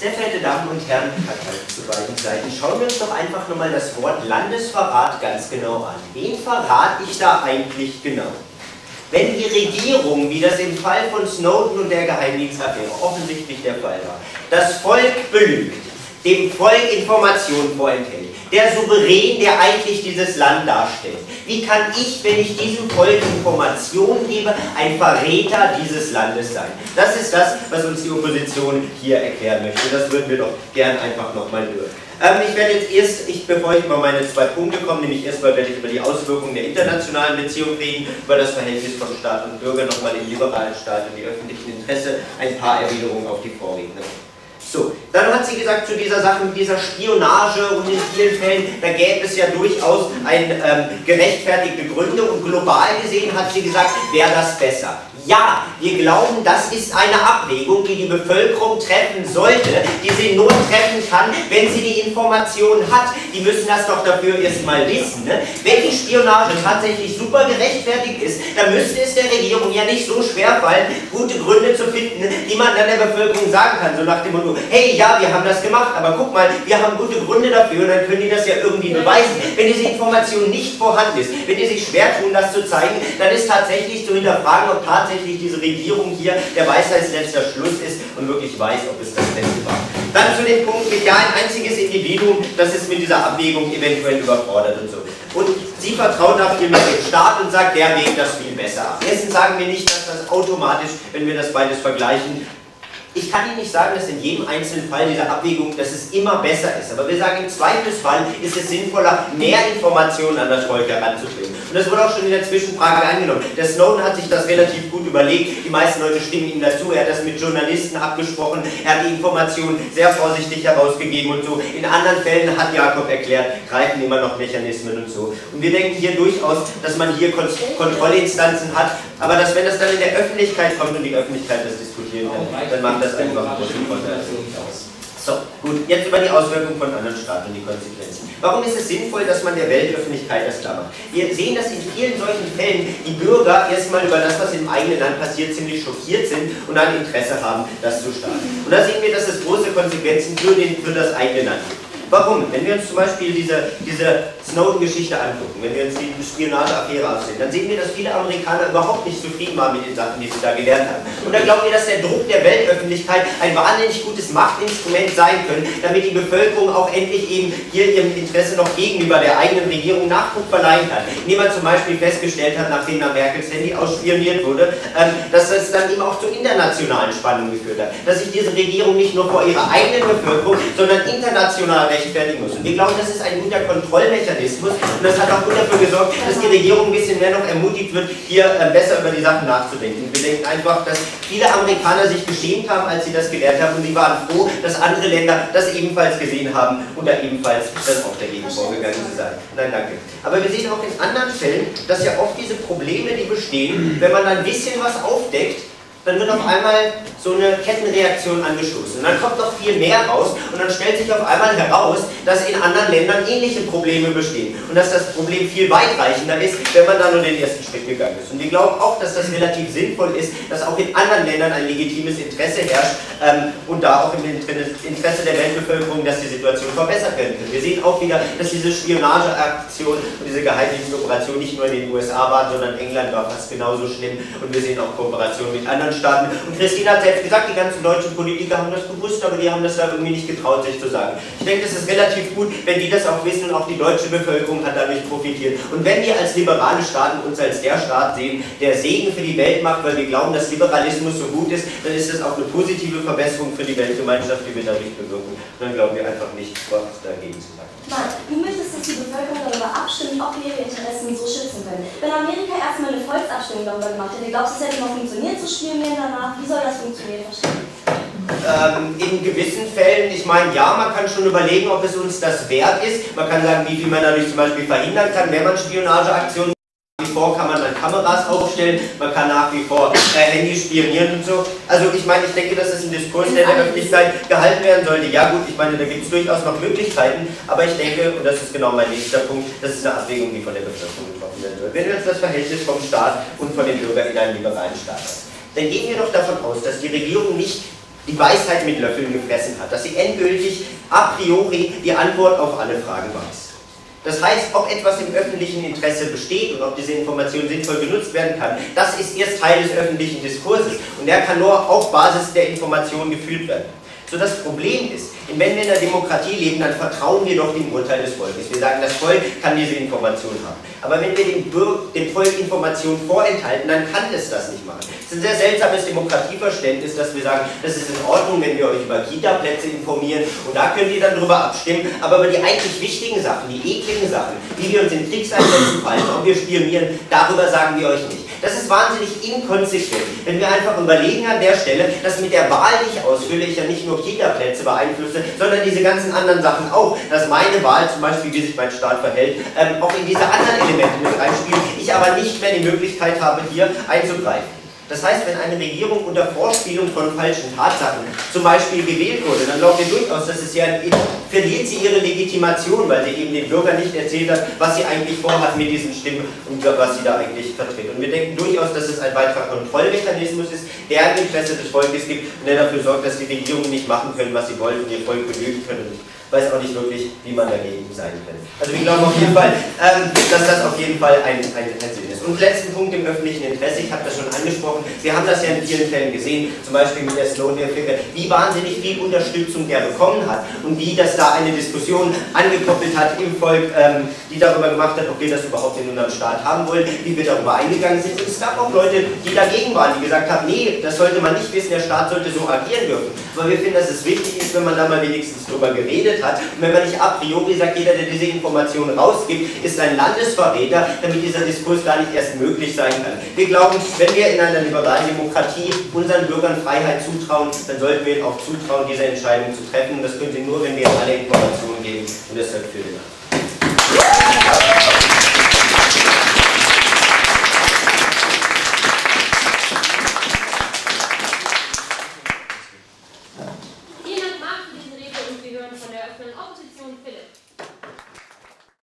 Sehr verehrte Damen und Herren, zu beiden Seiten, schauen wir uns doch einfach nochmal das Wort Landesverrat ganz genau an. Wen verrate ich da eigentlich genau? Wenn die Regierung, wie das im Fall von Snowden und der Geheimdienstaffäre offensichtlich der Fall war, das Volk belügt, dem Volk Informationen vorenthält, der Souverän, der eigentlich dieses Land darstellt. Wie kann ich, wenn ich diesem Volk Informationen gebe, ein Verräter dieses Landes sein? Das ist das, was uns die Opposition hier erklären möchte. Das würden wir doch gern einfach nochmal hören. Ähm, ich werde jetzt erst, ich, bevor ich über meine zwei Punkte komme, nämlich erstmal werde ich über die Auswirkungen der internationalen Beziehung reden, über das Verhältnis von Staat und Bürger, nochmal den liberalen Staat und die öffentlichen Interesse, ein paar Erwiderungen auf die Vorrednerin. So, dann hat sie gesagt zu dieser Sache mit dieser Spionage und in vielen Fällen, da gäbe es ja durchaus ein, ähm, gerechtfertigte Gründe und global gesehen hat sie gesagt, wäre das besser. Ja, wir glauben, das ist eine Abwägung, die die Bevölkerung treffen sollte, die sie nur treffen kann, wenn sie die Information hat. Die müssen das doch dafür erstmal wissen. Ne? Wenn die Spionage tatsächlich super gerechtfertigt ist, dann müsste es der Regierung ja nicht so schwer fallen, gute Gründe zu finden, die man dann der Bevölkerung sagen kann. So nach dem Motto, hey, ja, wir haben das gemacht, aber guck mal, wir haben gute Gründe dafür und dann können die das ja irgendwie beweisen. Wenn diese Information nicht vorhanden ist, wenn die sich schwer tun, das zu zeigen, dann ist tatsächlich zu hinterfragen, ob tatsächlich tatsächlich diese Regierung hier der Weisheitsletzter Schluss ist und wirklich weiß, ob es das Beste war. Dann zu dem Punkt mit, ja, ein einziges Individuum, das ist mit dieser Abwägung eventuell überfordert und so. Und sie vertraut auf ihr mit dem Staat und sagt, der wägt das viel besser ab. Erstens sagen wir nicht, dass das automatisch, wenn wir das beides vergleichen, ich kann Ihnen nicht sagen, dass in jedem einzelnen Fall dieser Abwägung, dass es immer besser ist. Aber wir sagen, im Zweifelsfall ist es sinnvoller, mehr Informationen an das Volk heranzubringen. Und das wurde auch schon in der Zwischenfrage angenommen. Der Snowden hat sich das relativ gut überlegt. Die meisten Leute stimmen ihm dazu. Er hat das mit Journalisten abgesprochen. Er hat die Informationen sehr vorsichtig herausgegeben und so. In anderen Fällen hat Jakob erklärt, greifen immer noch Mechanismen und so. Und wir denken hier durchaus, dass man hier Kontrollinstanzen hat, aber dass wenn das dann in der Öffentlichkeit kommt und die Öffentlichkeit das diskutieren kann, dann macht das einfach großen Vorteil. So, gut, jetzt über die Auswirkungen von anderen Staaten und die Konsequenzen. Warum ist es sinnvoll, dass man der Weltöffentlichkeit das klar macht? Wir sehen, dass in vielen solchen Fällen die Bürger erstmal über das, was im eigenen Land passiert, ziemlich schockiert sind und ein Interesse haben, das zu starten. Und da sehen wir, dass es große Konsequenzen für, den, für das eigene Land gibt. Warum? Wenn wir uns zum Beispiel diese, diese Snowden-Geschichte angucken, wenn wir uns die Spionageaffäre ansehen, dann sehen wir, dass viele Amerikaner überhaupt nicht zufrieden waren mit den Sachen, die sie da gelernt haben. Und da glauben wir, dass der Druck der Weltöffentlichkeit ein wahnsinnig gutes Machtinstrument sein könnte, damit die Bevölkerung auch endlich eben hier ihrem Interesse noch gegenüber der eigenen Regierung Nachdruck verleihen kann. Indem man zum Beispiel festgestellt hat, nachdem da Merkels Handy ausspioniert wurde, ähm, dass das dann eben auch zu internationalen Spannungen geführt hat. Dass sich diese Regierung nicht nur vor ihrer eigenen Bevölkerung, sondern international rechtfertigen muss. Und wir glauben, das ist ein guter Kontrollmechanismus und das hat auch gut dafür gesorgt, dass die Regierung ein bisschen mehr noch ermutigt wird, hier äh, besser über die Sachen nachzudenken. Wir denken einfach, dass viele Amerikaner sich geschämt haben, als sie das gelernt haben und sie waren froh, dass andere Länder das ebenfalls gesehen haben und da ebenfalls dann auch dagegen vorgegangen sind. Nein, danke. Aber wir sehen auch in anderen Fällen, dass ja oft diese Probleme, die bestehen, wenn man ein bisschen was aufdeckt, dann wird auf einmal so eine Kettenreaktion angestoßen. Und dann kommt noch viel mehr raus und dann stellt sich auf einmal heraus, dass in anderen Ländern ähnliche Probleme bestehen und dass das Problem viel weitreichender ist, wenn man da nur den ersten Schritt gegangen ist. Und wir glauben auch, dass das relativ sinnvoll ist, dass auch in anderen Ländern ein legitimes Interesse herrscht ähm, und da auch im Interesse der Weltbevölkerung, dass die Situation verbessert werden kann. Wir sehen auch wieder, dass diese Spionageaktion und diese Geheimdienstoperation nicht nur in den USA war, sondern England war fast genauso schlimm und wir sehen auch Kooperationen mit anderen Staaten. Und Christina hat selbst gesagt, die ganzen deutschen Politiker haben das gewusst, aber die haben das da irgendwie nicht getraut, sich zu sagen. Ich denke, es ist relativ gut, wenn die das auch wissen auch die deutsche Bevölkerung hat dadurch profitiert. Und wenn wir als liberale Staaten uns als der Staat sehen, der Segen für die Welt macht, weil wir glauben, dass Liberalismus so gut ist, dann ist das auch eine positive Verbesserung für die Weltgemeinschaft, die wir dadurch bewirken. Und dann glauben wir einfach nicht, was dagegen zu sagen. Nein, die Bevölkerung darüber abstimmt, ob wir ihre Interessen so schützen können. Wenn Amerika erstmal eine Volksabstimmung darüber gemacht hätte, glaubst du, es hätte noch funktioniert zu spionieren danach? Wie soll das funktionieren? Ähm, in gewissen Fällen, ich meine, ja, man kann schon überlegen, ob es uns das wert ist. Man kann sagen, wie viel man dadurch zum Beispiel verhindern kann, wenn man Spionageaktionen vor kann man dann Kameras aufstellen, man kann nach wie vor äh, Handys spionieren und so. Also ich meine, ich denke, das ist ein Diskurs, der in der Öffentlichkeit gehalten werden sollte. Ja gut, ich meine, da gibt es durchaus noch Möglichkeiten, aber ich denke, und das ist genau mein nächster Punkt, das ist eine Abwägung, die von der Bevölkerung getroffen werden wird. Wenn wir uns das Verhältnis vom Staat und von den Bürgern in einem liberalen Staat haben. dann gehen wir doch davon aus, dass die Regierung nicht die Weisheit mit Löffeln gefressen hat, dass sie endgültig a priori die Antwort auf alle Fragen weiß. Das heißt, ob etwas im öffentlichen Interesse besteht und ob diese Information sinnvoll genutzt werden kann, das ist erst Teil des öffentlichen Diskurses und der kann nur auf Basis der Information geführt werden. So das Problem ist, wenn wir in der Demokratie leben, dann vertrauen wir doch dem Urteil des Volkes. Wir sagen, das Volk kann diese Information haben. Aber wenn wir dem, dem Volk Informationen vorenthalten, dann kann es das nicht machen. Es ist ein sehr seltsames Demokratieverständnis, dass wir sagen, das ist in Ordnung, wenn wir euch über Kita-Plätze informieren und da könnt ihr dann drüber abstimmen, aber über die eigentlich wichtigen Sachen, die ekligen Sachen, wie wir uns in Kriegseinsätzen verhalten, ob wir spionieren, darüber sagen wir euch nicht. Das ist wahnsinnig inkonsequent, wenn wir einfach überlegen an der Stelle, dass mit der Wahl, die ich ausfülle, nicht nur Kita-Plätze beeinflusse, sondern diese ganzen anderen Sachen auch, dass meine Wahl, zum Beispiel wie sich mein Staat verhält, ähm, auch in diese anderen Elemente mit reinspielt, ich aber nicht mehr die Möglichkeit habe, hier einzugreifen. Das heißt, wenn eine Regierung unter Vorspielung von falschen Tatsachen zum Beispiel gewählt wurde, dann glauben wir durchaus, dass es ja verliert sie ihre Legitimation, weil sie eben den Bürgern nicht erzählt hat, was sie eigentlich vorhat mit diesen Stimmen und was sie da eigentlich vertritt. Und wir denken durchaus, dass es ein weiterer Kontrollmechanismus ist, der im Interesse des Volkes gibt und der dafür sorgt, dass die Regierungen nicht machen können, was sie wollen und ihr Volk belügen können weiß auch nicht wirklich, wie man dagegen sein kann. Also wir glauben auf jeden Fall, ähm, dass das auf jeden Fall ein, ein, ein Sinn ist. Und letzten Punkt im öffentlichen Interesse, ich habe das schon angesprochen, wir haben das ja in vielen Fällen gesehen, zum Beispiel mit der Sloan-Affäre, wie wahnsinnig viel Unterstützung der bekommen hat und wie das da eine Diskussion angekoppelt hat im Volk, ähm, die darüber gemacht hat, ob wir das überhaupt in unserem Staat haben wollen, wie wir darüber eingegangen sind. Und es gab auch Leute, die dagegen waren, die gesagt haben, nee, das sollte man nicht wissen, der Staat sollte so agieren dürfen. Aber wir finden, dass es wichtig ist, wenn man da mal wenigstens drüber geredet geredet hat. Und wenn man nicht a priori sagt, jeder, der diese Informationen rausgibt, ist ein Landesverräter, damit dieser Diskurs gar nicht erst möglich sein kann. Wir glauben, wenn wir in einer liberalen Demokratie unseren Bürgern Freiheit zutrauen, dann sollten wir ihnen auch zutrauen, diese Entscheidung zu treffen. Und das können sie nur, wenn wir alle Informationen geben. Und deshalb für den Antrag.